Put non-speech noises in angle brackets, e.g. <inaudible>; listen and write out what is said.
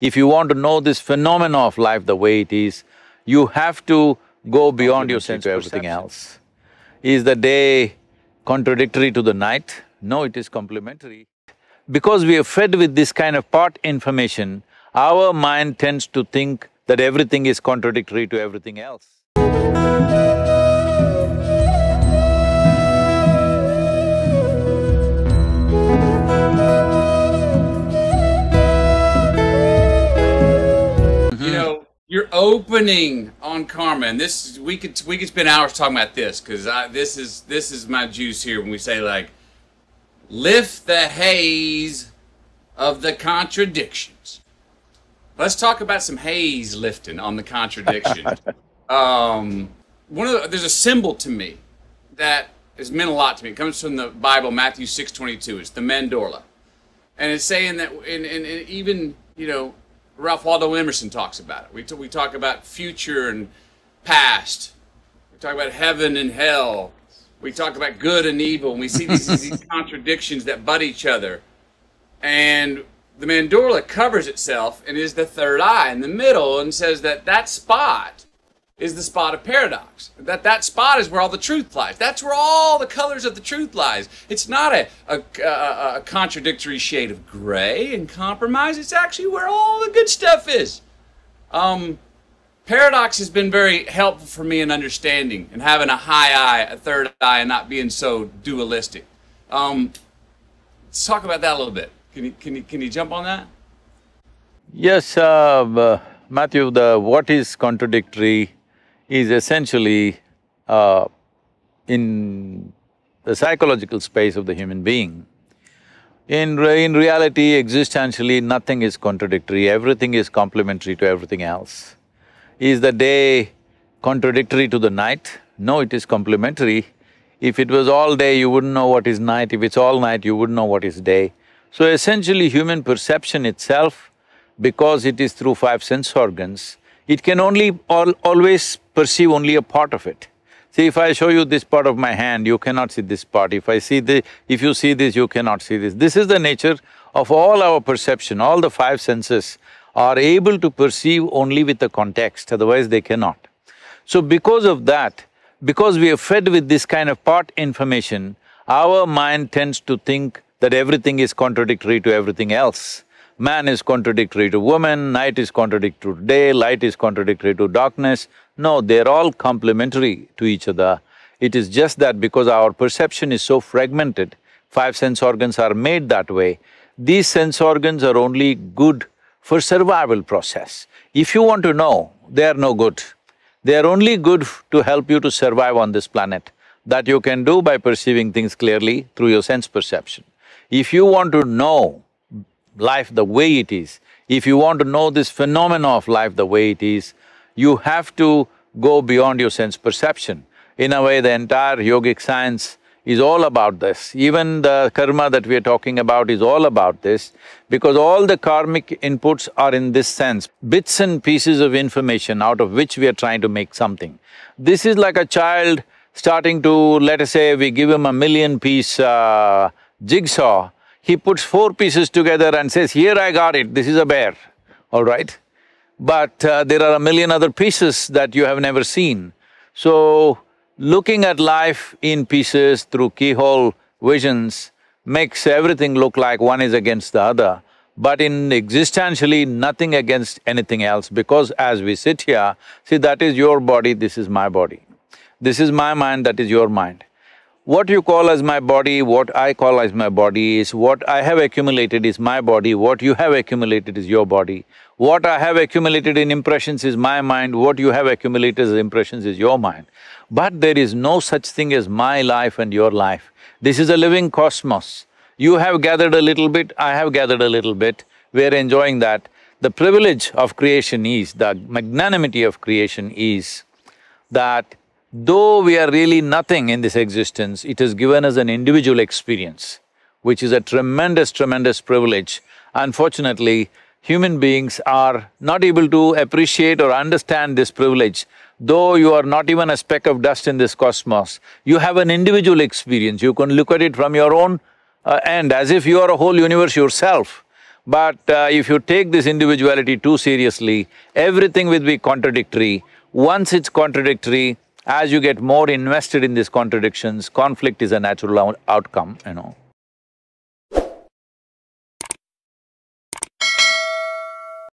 If you want to know this phenomena of life the way it is, you have to go beyond your sense to everything else. Is the day contradictory to the night? No, it is complementary. Because we are fed with this kind of part information, our mind tends to think that everything is contradictory to everything else. Opening on karma, and this we could we could spend hours talking about this because this is this is my juice here when we say like lift the haze of the contradictions. Let's talk about some haze lifting on the contradiction. <laughs> um, one of the, there's a symbol to me that has meant a lot to me. It comes from the Bible, Matthew six twenty two. It's the mandorla, and it's saying that, and, and, and even you know, Ralph Waldo Emerson talks about it. We t- we talk about future and past. We talk about heaven and hell. We talk about good and evil, and we see these, <laughs> these contradictions that butt each other. And the mandorla covers itself and is the third eye in the middle and says that that spot is the spot of paradox. That that spot is where all the truth lies. That's where all the colors of the truth lies. It's not a, a, a, a contradictory shade of gray and compromise. It's actually where all the good stuff is. Um, paradox has been very helpful for me in understanding and having a high eye, a third eye, and not being so dualistic. Um, let's talk about that a little bit. Can you, can you, can you jump on that? Yes, uh, Matthew, the what is contradictory is essentially uh, in the psychological space of the human being. In, re in reality, existentially, nothing is contradictory, everything is complementary to everything else. Is the day contradictory to the night? No, it is complementary. If it was all day, you wouldn't know what is night, if it's all night, you wouldn't know what is day. So essentially, human perception itself, because it is through five sense organs, it can only al always perceive only a part of it. See, if I show you this part of my hand, you cannot see this part. If I see the… if you see this, you cannot see this. This is the nature of all our perception, all the five senses are able to perceive only with the context, otherwise they cannot. So because of that, because we are fed with this kind of part information, our mind tends to think that everything is contradictory to everything else. Man is contradictory to woman, night is contradictory to day, light is contradictory to darkness. No, they're all complementary to each other. It is just that because our perception is so fragmented, five sense organs are made that way, these sense organs are only good for survival process. If you want to know, they are no good. They are only good to help you to survive on this planet. That you can do by perceiving things clearly through your sense perception. If you want to know life the way it is, if you want to know this phenomena of life the way it is, you have to go beyond your sense perception. In a way, the entire yogic science is all about this. Even the karma that we are talking about is all about this, because all the karmic inputs are in this sense, bits and pieces of information out of which we are trying to make something. This is like a child starting to, let us say, we give him a million-piece uh, jigsaw, he puts four pieces together and says, here I got it, this is a bear, all right? But uh, there are a million other pieces that you have never seen. So, looking at life in pieces through keyhole visions makes everything look like one is against the other. But in existentially, nothing against anything else because as we sit here, see that is your body, this is my body. This is my mind, that is your mind. What you call as my body, what I call as my body is what I have accumulated is my body, what you have accumulated is your body. What I have accumulated in impressions is my mind, what you have accumulated as impressions is your mind. But there is no such thing as my life and your life. This is a living cosmos. You have gathered a little bit, I have gathered a little bit, we're enjoying that. The privilege of creation is, the magnanimity of creation is that Though we are really nothing in this existence, it has given us an individual experience, which is a tremendous, tremendous privilege. Unfortunately, human beings are not able to appreciate or understand this privilege. Though you are not even a speck of dust in this cosmos, you have an individual experience, you can look at it from your own uh, end, as if you are a whole universe yourself. But uh, if you take this individuality too seriously, everything will be contradictory. Once it's contradictory, as you get more invested in these contradictions, conflict is a natural out- outcome, you know.